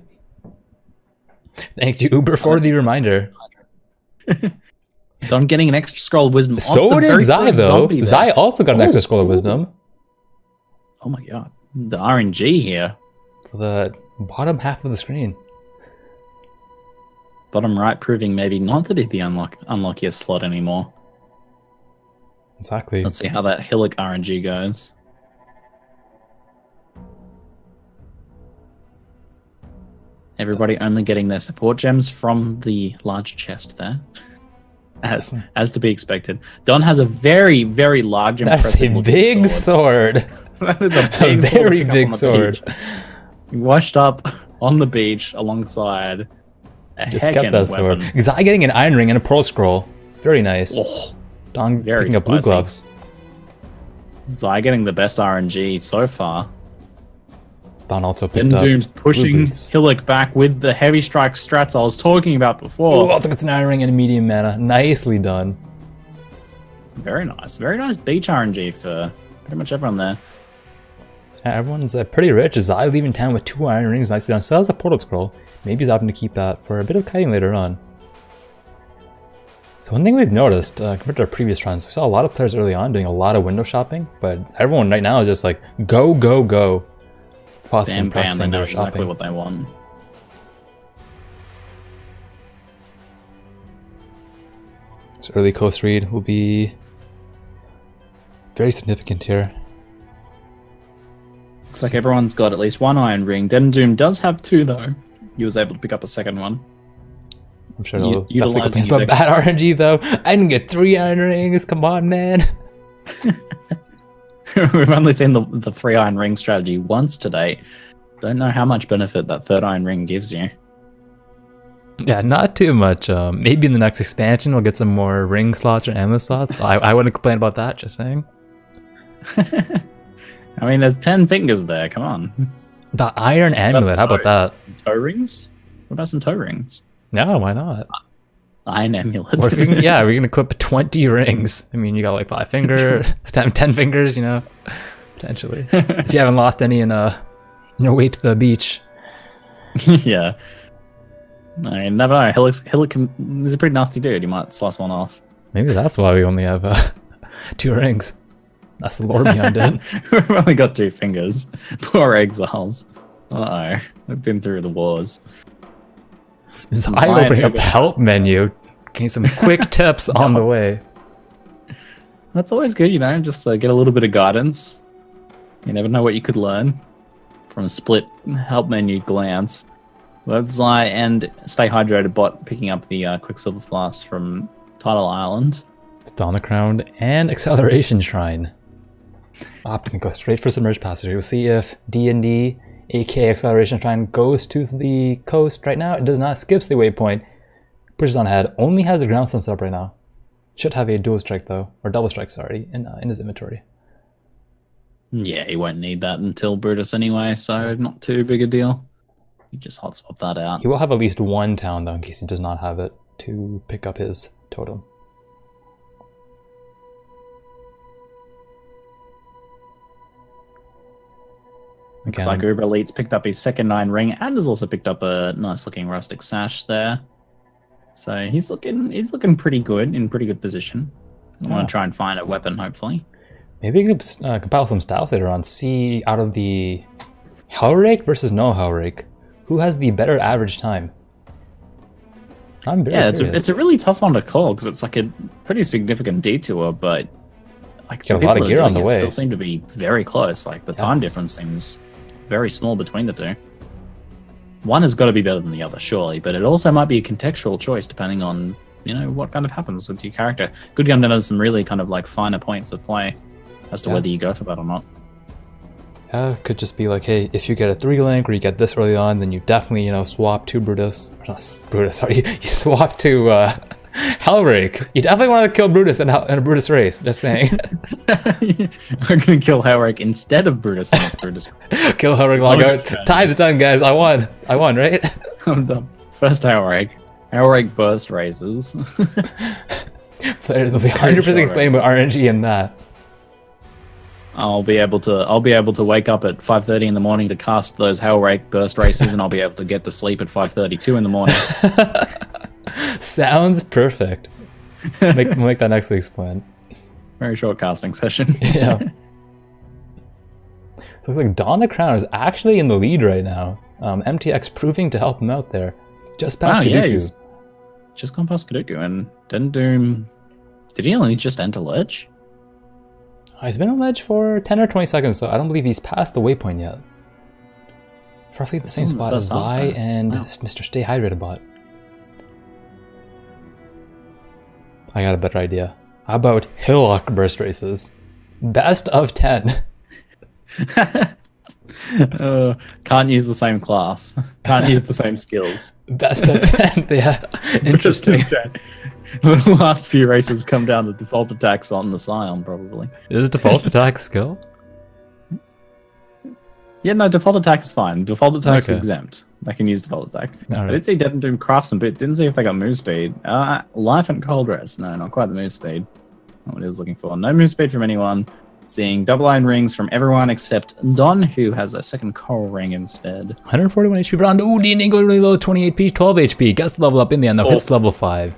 Thank you, Uber, for the reminder. Don getting an extra scroll of wisdom. So did Xai, though. Xai also got an extra scroll of wisdom. Oh my god. The RNG here. For the bottom half of the screen. Bottom right proving maybe not to be the unlock unluckiest slot anymore. Exactly. Let's see how that Hillock RNG goes. Everybody only getting their support gems from the large chest there. As, as to be expected. Don has a very, very large That's a big sword. sword. that is a, big a very big sword. Washed up on the beach alongside a Just kept that sword. Getting an iron ring and a pearl scroll. Very nice. Oh, Don very picking up blue gloves. Xai getting the best RNG so far. Don also Then picked up. Doom's pushing. Hillock back with the heavy strike strats I was talking about before. also gets an iron ring and a medium mana. Nicely done. Very nice. Very nice beach RNG for pretty much everyone there. Yeah, everyone's uh, pretty rich. Xai leaving town with two iron rings nicely done. Still has a portal scroll. Maybe he's opting to keep that for a bit of kiting later on. So one thing we've noticed uh, compared to our previous runs, we saw a lot of players early on doing a lot of window shopping, but everyone right now is just like go, go, go. Possibly Bam, bam, they know their exactly what they want. So early coast read will be very significant here. Looks like everyone's got at least one iron ring. Den Doom does have two though. He was able to pick up a second one. I'm sure U- utilizing his bad RNG though. I didn't get three iron rings. Come on, man. We've only seen the, the three iron ring strategy once today. Don't know how much benefit that third iron ring gives you. Yeah, not too much. Um, maybe in the next expansion we'll get some more ring slots or amulet slots. I, I wouldn't complain about that. Just saying. I mean, there's ten fingers there. Come on, The iron amulet. How about that? toe rings. What about some toe rings? Yeah, why not? Iron amulet. Or if we can, yeah, we can equip twenty rings. I mean, you got like five finger, ten, ten fingers. You know, potentially. if you haven't lost any in uh, your way to the beach. yeah. I mean, never know. Hillock can- is a pretty nasty dude. You might slice one off. Maybe that's why we only have uh, two rings. That's the lore behind it. We've only got two fingers. Poor exiles. Uh oh. We've been through the wars. Xai Xai opening up the help menu. Getting some quick tips on the way. That's always good, you know, just to get a little bit of guidance. You never know what you could learn from a split help menu glance. Both Xai and Stay Hydrated bot picking up the uh, Quicksilver Flask from Tidal Island. The Donna Crown and Acceleration Shrine. Opting to go straight for Submerged Passage. We'll see if D&D, aka Acceleration Shrine, goes to the coast right now. It does not, skips the waypoint. Pushes on ahead. Only has a Ground Slam set up right now. Should have a dual strike though, or double strike, sorry, in, uh, in his inventory. Yeah, he won't need that until Brutus anyway, so not too big a deal. You just hot swap that out. He will have at least one town though, in case he does not have it to pick up his totem. Looks like Uber Elite's picked up his second iron ring and has also picked up a nice looking rustic sash there. So he's looking he's looking pretty good, in pretty good position. I Yeah. want to try and find a weapon, hopefully. Maybe you could uh, compile some styles later on. See out of the Hailrake versus no Hailrake, who has the better average time? I'm very Yeah, it's a, it's a really tough one to call because it's like a pretty significant detour, but like Get the a lot people of gear on the it way. Still seem to be very close. Like the Yeah. time difference seems very small between the two. One has got to be better than the other, surely, but it also might be a contextual choice depending on you know what kind of happens with your character. Good Gun does some really kind of like finer points of play as to Yeah. whether you go for that or not. Yeah, it could just be like, hey, if you get a three link or you get this early on, then you definitely, you know, swap to Brutus. Or not Brutus, sorry, you swap to uh, Hailrake. You definitely want to kill Brutus in a, in a Brutus race. Just saying, We're gonna kill Hailrake instead of Brutus. Brutus. kill Hailrake log oh, Time's done, guys. I won. I won, right? I'm done. First Hailrake. Hailrake burst raises. Players will be 100% short explaining RNG in that. I'll be able to I'll be able to wake up at 5:30 in the morning to cast those Hailrake burst races, and I'll be able to get to sleep at 5:32 in the morning. Sounds perfect. Make, we'll make that next week's plan. Very short casting session. Yeah. so looks like Donna Crown is actually in the lead right now. Um, MTX proving to help him out there. Just past Wow, past yeah, just gone past Kaduku and didn't Doom. Did he only just enter ledge? Oh, he's been on ledge for 10 or 20 seconds, so I don't believe he's past the waypoint yet. It's roughly the same Still in the spot as Xai and Wow. Mr. Stay Hydrated bot. I got a better idea. How about Hillock burst races? Best of 10. uh, can't use the same class. Can't use the same skills. Best of 10. yeah. Interesting. the last few races come down to default attacks on the Scion, probably. Is default attack skill? Yeah, no, default attack is fine. Default attack's Okay. exempt. I can use default attack. I did say Dead and Doom crafts and bit. Didn't see if they got move speed. Uh, life and cold rest. No, not quite the move speed. Not what he was looking for. No move speed from anyone. Seeing double iron rings from everyone except Don, who has a second coral ring instead. 141 HP Brand. round. Ooh, D&D really low. 28 HP, 12 HP. Gets the level up in the end though. Oh. Hits level 5.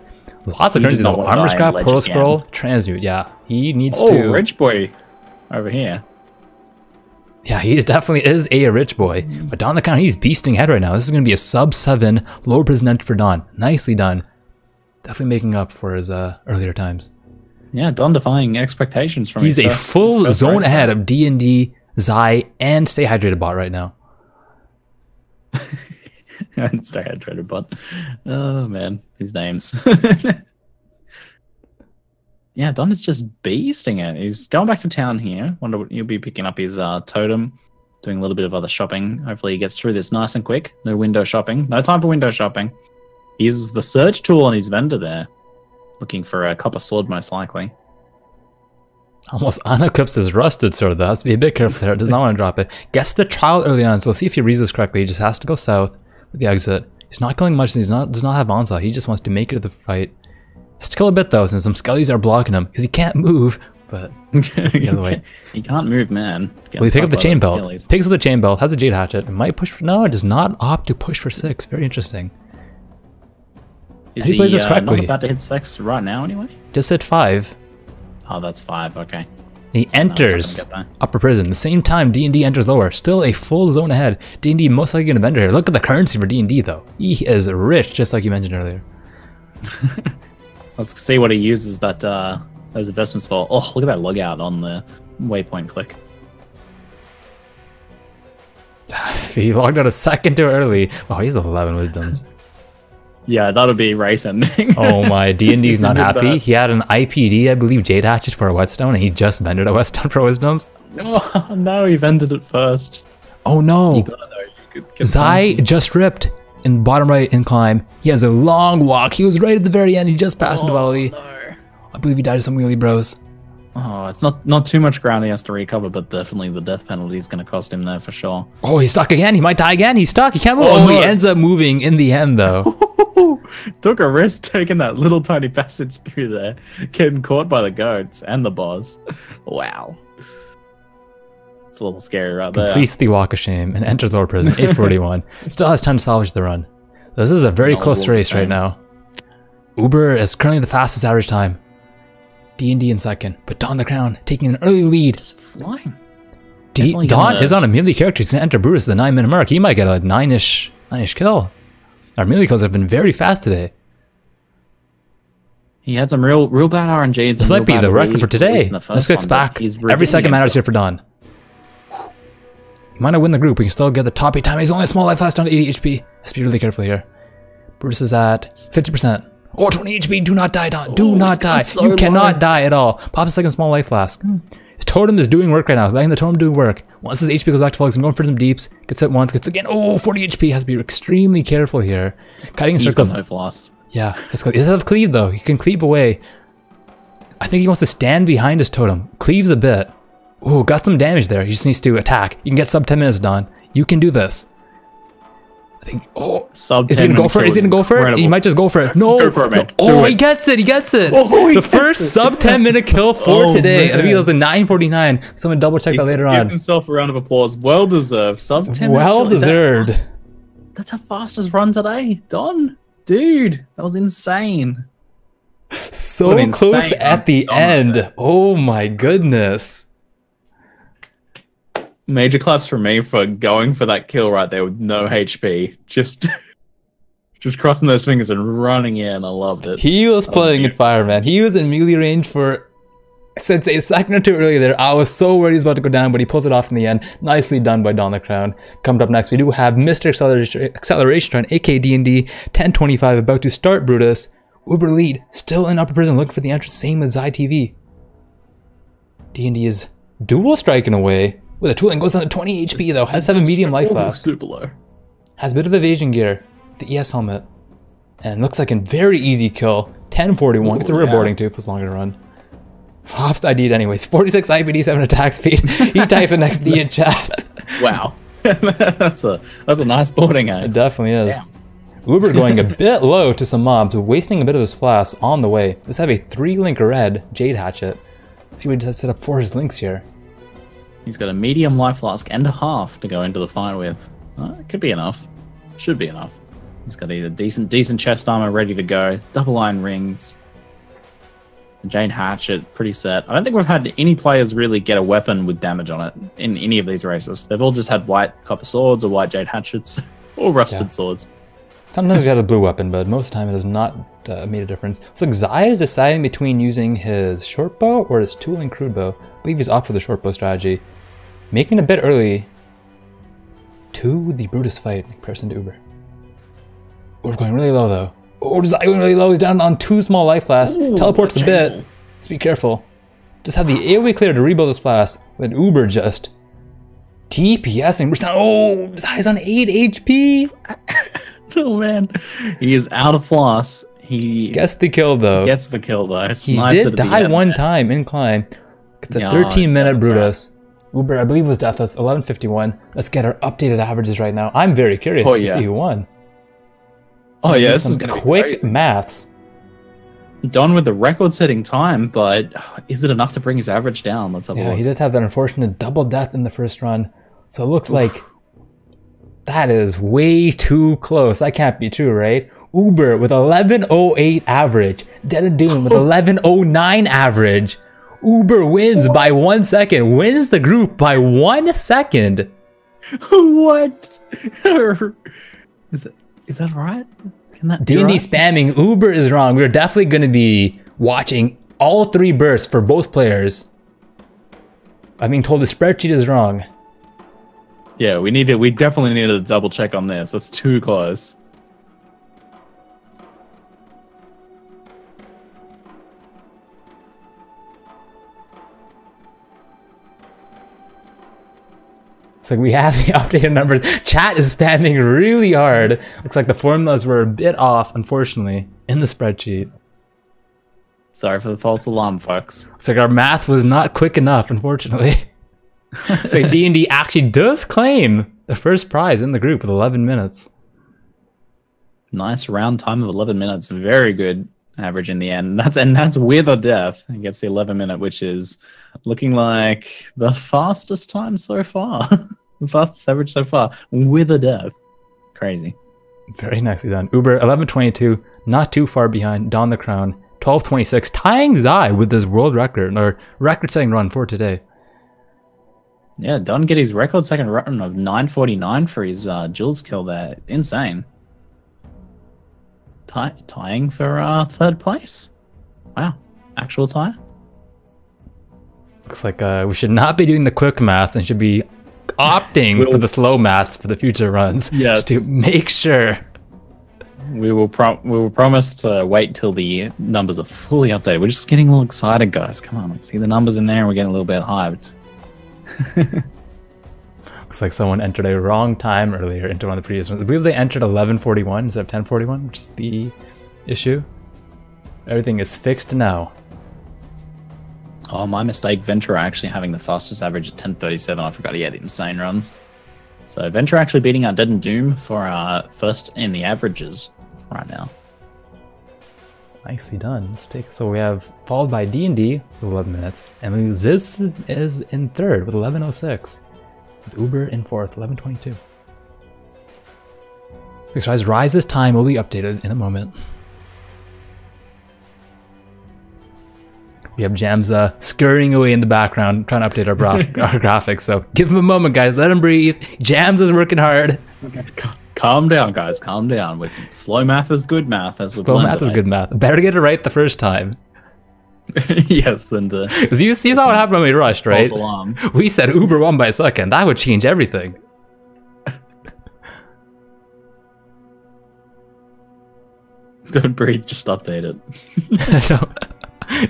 Lots of currency though. Armor scrap, pearl scroll, transmute. Yeah, he needs Oh, to. rich boy over here. Yeah, he is definitely is a rich boy. But Don the Count, he's beasting head right now. This is going to be a sub 7 low entry for Don. Nicely done. Definitely making up for his uh, earlier times. Yeah, Don defying expectations from He's a first- full first zone ahead of D&D, Xai, and Stay Hydrated bot right now. and stay hydrated, Bot. oh man, these names. yeah, Don is just beasting it. He's going back to town here. Wonder what he'll be picking up his uh, totem, doing a little bit of other shopping. Hopefully, he gets through this nice and quick. No window shopping. No time for window shopping. He uses the search tool on his vendor there, looking for a copper sword, most likely. Almost unequips his rusted sword though. Has to be a bit careful there. Does not want to drop it. Gets the trial early on, so we'll see if he reads this correctly. He just has to go south with the exit. He's not killing much. He's not does not have onslaught. He just wants to make it to the fight. Kill a bit though, since some skellies are blocking him because he can't move. But the other way. He can't move, man. will he pick up the chain belt? Skillies. Picks up the chain belt. Has a jade hatchet. It might push for no. It does not opt to push for six. Very interesting. Is He he, plays this uh, correctly. not about to hit six right now, anyway? Just hit five. Oh, that's five. Okay. He enters upper prison. The same time D&D enters lower. Still a full zone ahead. D&D most likely going to vendor here. Look at the currency for D&D though. He is rich, just like you mentioned earlier. Let's see what he uses that uh, those investments for. Oh, look at that logout on the waypoint click. He logged out a second too early. Oh, he's 11 wisdoms. Yeah, that'll be race ending. Oh my, D&D's not happy. that. He had an IPD, I believe, Jade Hatchet for a whetstone, and he just vended a whetstone for wisdoms. oh, no, he vended it first. Oh no. gotta know. You could get Xai just ripped in bottom right in climb. He has a long walk. He was right at the very end. He just passed into Oh, Valley. no. I believe he died to some wheelie bros. Oh, it's not not too much ground he has to recover, but definitely the death penalty is going to cost him there for sure. Oh, he's stuck again. He might die again. He's stuck. He can't move. Oh, Oh, he ends up moving in the end, though. Took a risk taking that little tiny passage through there, getting caught by the goats and the boss. Wow. It's a little scary right there. Completes the walk of shame and enters lower prison. 841. Still has time to salvage the run. This is a very No close walk race right now. Uber is currently the fastest average time. D&D in second, but Don the Crown taking an early lead. Just flying. D- Definitely Don gonna- is on a melee character. He's going to enter Brutus the 9 minute mark. He might get a 9-ish, 9-ish kill. Our melee kills have been very fast today. He had some real, real bad RNG. and This might be the record for today. in the This first gets one, but back. he's Every second matters here for Don. He might not win the group. We can still get the top 8 time. He's only a small life last down to 80 HP. Let's be really careful here. Brutus is at 50%. Oh, 20 HP. Do not die, Don. Do Oh, not die. so you cannot die at all. Pop a second small life flask. His totem is doing work right now. Letting the totem do work. Once his HP goes back to full, he's going for some deeps. Gets it once, gets it again. Oh, 40 HP. Has to be extremely careful here. Cutting in He's got circles. no floss. Yeah, it's he does have cleave though. He can cleave away. I think he wants to stand behind his totem. Cleaves a bit. Ooh, got some damage there. He just needs to attack. You can get sub 10 minutes done. You can do this. I think. Oh, Sub is he gonna go for it? Is he gonna go for it? He might just go for it. No. Go for it, man. No. Oh, it. he gets it. He gets it. Oh, he the first it. sub 10 minute kill for Oh, today. I think it was the 949. Someone double check that later Gives on. Gives himself a round of applause. Well deserved. Sub 10 Well that- deserved. That's our fastest run today. Don. Dude, that was insane. So close insane at the run. end. Oh my goodness. Major claps for me for going for that kill right there with no HP. Just just crossing those fingers and running in. I loved it. He was was playing in beautiful. fire, man. He was in melee range for since a second or two earlier there. I was so worried he was about to go down, but he pulls it off in the end. Nicely done by Don the Crown. Coming up next, we do have Mr. Acceleration, Acceleration aka D&D 1025, about to start Brutus. Uber lead, still in upper prison, looking for the entrance. Same with Xai TV. D&D is dual striking away with a tool and goes down to 20 HP though. Has 7 medium life last. Super low. Has a bit of evasion gear, the ES helmet, and looks like a very easy kill. 1041. It's a rear yeah. boarding too if it's longer to run. Hops ID'd anyways. 46 IPD, 7 attack speed. he types the next D in chat. Wow, that's a that's a nice boarding eh? It definitely is. Damn. Uber going a bit low to some mobs, wasting a bit of his flask on the way. Let's have a three link red Jade Hatchet. see what he just set up for his links here. He's got a medium life flask and a half to go into the fight with. Uh, could be enough. Should be enough. He's got either decent decent chest armor ready to go, double iron rings, Jade Hatchet pretty set. I don't think we've had any players really get a weapon with damage on it in any of these races. They've all just had white copper swords or white jade hatchets or rusted Yeah. swords. Sometimes we got a blue weapon, but most of the time it has not uh, made a difference. So Xai is deciding between using his short bow or his tooling crude bow. I believe he's opted for the short bow strategy. Making a bit early to the Brutus fight in comparison to Uber. We're going really low though. Oh, Xai going really low. He's down on two small life flasks. Teleports a bit. Let's be careful. Just have the AoE clear to rebuild his flask. When Uber just DPSing. We're down. Oh, Xai's on 8 HP. Oh man, he is out of floss. He Gets the kill though. gets the kill though. He did die one time in climb. It's a Yeah, 13 minute that's right. Brutus. Uber, I believe, was deathless. 1151. Let's get our updated averages right now. I'm very curious Oh, to yeah. see who won. Oh yeah, do this is quick maths. Done with the record-setting time, but is it enough to bring his average down? Let's have a Yeah, look. he did have that unfortunate double death in the first run. So it looks like that is way too close. That can't be true, right? Uber with 1108 average. Dead of Doom with 1109 average. Uber wins by one second. Wins the group by one second. what? is that is that right? Can that D&D right? spamming Uber is wrong. We're definitely going to be watching all three bursts for both players. I'm being told the spreadsheet is wrong. Yeah, we need to. We definitely need to double check on this. That's too close. It's like we have the updated numbers. Chat is spamming really hard. Looks like the formulas were a bit off, unfortunately, in the spreadsheet. Sorry for the false alarm, folks. It's like our math was not quick enough, unfortunately. like D&D actually does claim the first prize in the group with 11 minutes. Nice round time of 11 minutes. Very good average in the end. That's and that's with a death. He gets the 11 minute, which is looking like the fastest time so far. the fastest average so far with a death. Crazy. Very nicely done. Uber 1122, not too far behind. Don the Crown 1226, tying Xai with this world record or record-setting run for today. Yeah, Don get his record second run of 949 for his uh, Jules kill there. Insane. Tie, tying for uh, third place. Wow. Actual tie? Looks like uh, we should not be doing the quick math and should be opting We'll- for the slow maths for the future runs. Yes. Just to make sure. We will pro- we will promise to wait till the numbers are fully updated. We're just getting a little excited, guys. Come on, see the numbers in there, and we're getting a little bit hyped. Looks like someone entered a wrong time earlier into one of the previous ones. I believe they entered 1141 instead of 1041, which is the issue. Everything is fixed now. Oh, my mistake. Ventrua actually having the fastest average at 1037. I forgot he had insane runs. So Ventrua actually beating out Dead and Doom for uh, first in the averages right now. Nicely done. Take so we have followed by D and D with 11 minutes, and Ziz is in third with 11:06, with Uber in fourth, 11:22. Exercise Rise's time will be updated in a moment. We have Jamza scurrying away in the background, trying to update our, our graphics. So give him a moment, guys. Let him breathe. Jamza's working hard. Ca- Calm down, guys. Calm down. With slow math is good math. As Slow math is good math. Better to get it right the first time. yes, than to Because you, you saw what happened when we rushed, right? alarms. We said Uber won by a second. That would change everything. Don't breathe. Just update it. so,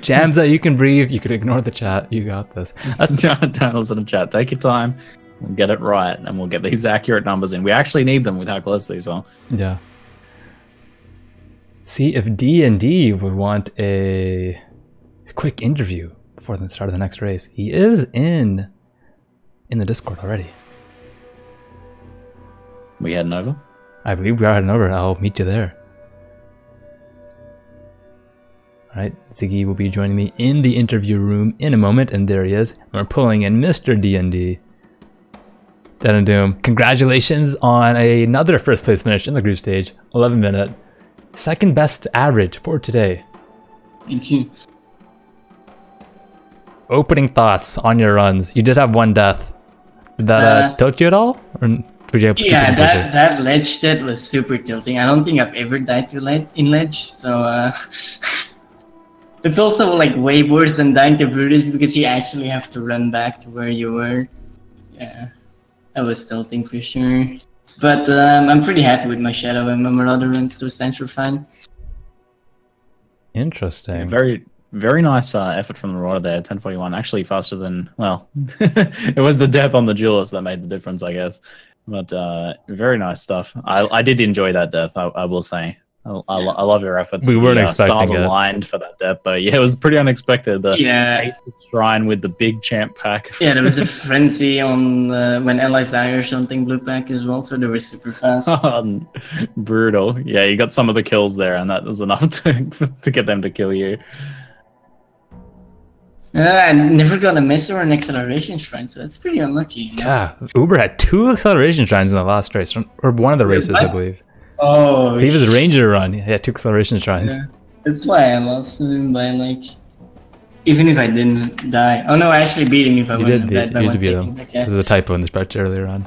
Jamza, you can breathe. You can ignore the chat. You got this. That's, Channels in the chat. Take your time. We'll get it right, and we'll get these accurate numbers in. We actually need them with how close these are. yeah. see if D and D would want a quick interview before the start of the next race. He is in in the Discord already. We heading over? I believe we are heading over. I'll meet you there. Alright, Ziggy will be joining me in the interview room in a moment, and there he is. We're pulling in Mr. D&D. Dead and Doom, congratulations on another first place finish in the group stage. 11 minute. Second best average for today. Thank you. Opening thoughts on your runs. You did have one death. Did that uh, Uh, tilt you at all? Or were you able to keep Yeah, that, that ledge that was super tilting. I don't think I've ever died to ledge in ledge, so uh, it's also like way worse than dying to Brutus because you actually have to run back to where you were. Yeah, that was tilting for sure. But um, I'm pretty happy with my shadow and my Marauder runs. Those times were fine. Interesting. Very, very nice uh, effort from the Marauder there. 1041, actually faster than well. it was the death on the duelist that made the difference, I guess. But uh, very nice stuff. I, I did enjoy that death. I, I will say. I, I, lo- I love your efforts. We weren't the, uh, expecting stars it. aligned for that death, but yeah, it was pretty unexpected. The Yeah, shrine with the big champ pack. yeah. There was a frenzy on uh, when allies die or something blue pack as well, so they were super fast. Um, brutal. Yeah, you got some of the kills there, and that was enough to to get them to kill you. Uh, I never got a miss or an acceleration shrine, so that's pretty unlucky. you know? Yeah, Uber had two acceleration shrines in the last race, or one of the races, I believe. Oh, He was a ranger run. Yeah, two acceleration shrines. Yeah. That's why I lost him by like, even if I didn't die. Oh no, I actually beat him if I You wouldn't did have beat, died by you did beat him. them. Okay. This is a typo in the spreadsheet earlier on.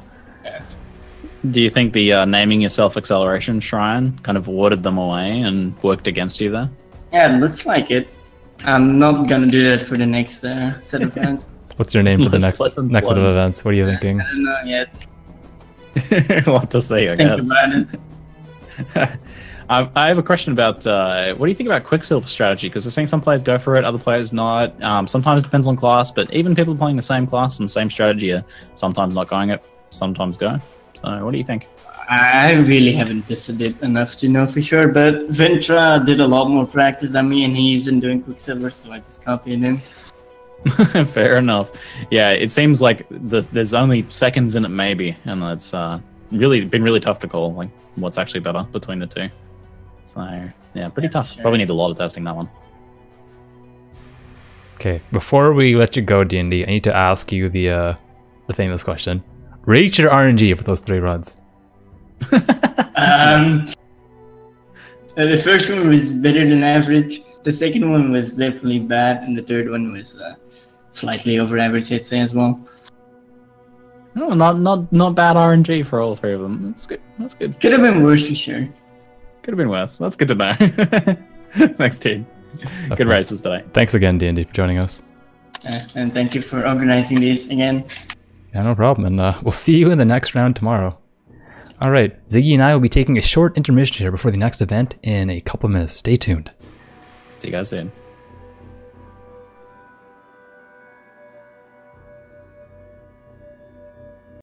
Do you think the uh, naming yourself acceleration shrine kind of warded them away and worked against you there? Yeah, it looks like it. I'm not gonna do that for the next uh, set of events. What's your name for the Less- next lessons next set of events? What are you thinking? I don't know yet. what to say, I Think guess. about it. I, I have a question about uh, what do you think about Quicksilver strategy? Because we're seeing some players go for it, other players not. Um, sometimes it depends on class, but even people playing the same class and same strategy are sometimes not going it, sometimes go. So, what do you think? I really haven't tested it enough to know for sure, but Ventrua did a lot more practice than me, and he isn't doing Quicksilver, so I just copied him. Fair enough. Yeah, it seems like the, there's only seconds in it, maybe, and that's uh, really been really tough to call like what's actually better between the two. So yeah, pretty Yeah, tough. sure. Probably needs a lot of testing that one. Okay, before we let you go, D and I need to ask you the uh, the famous question: Rate your RNG for those three runs. Um, uh, the first one was better than average. The second one was definitely bad, and the third one was uh, slightly over average, I'd say as well. No, not not not bad RNG for all three of them. That's good. That's good. Could have been worse for sure. Could have been worse. That's good to know. Thanks, team. Good races today. Thanks again, D and D, for joining us. Uh, and thank you for organizing this again. Yeah, no problem. And uh, we'll see you in the next round tomorrow. All right, Ziggy and I will be taking a short intermission here before the next event in a couple minutes. Stay tuned. See you guys soon.